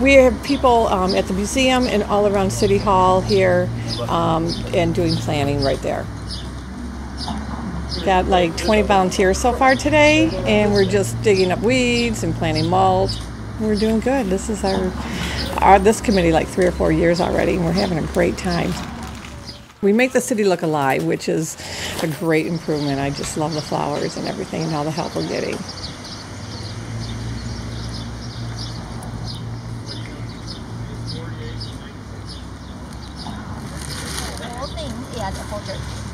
We have people um, at the museum and all around City Hall here um, and doing planning right there. Got like 20 volunteers so far today, and we're just digging up weeds and planting mulch. We're doing good. This is our, our this committee like three or four years already, and we're having a great time. We make the city look alive, which is a great improvement. I just love the flowers and everything and all the help we're getting. Yeah, the.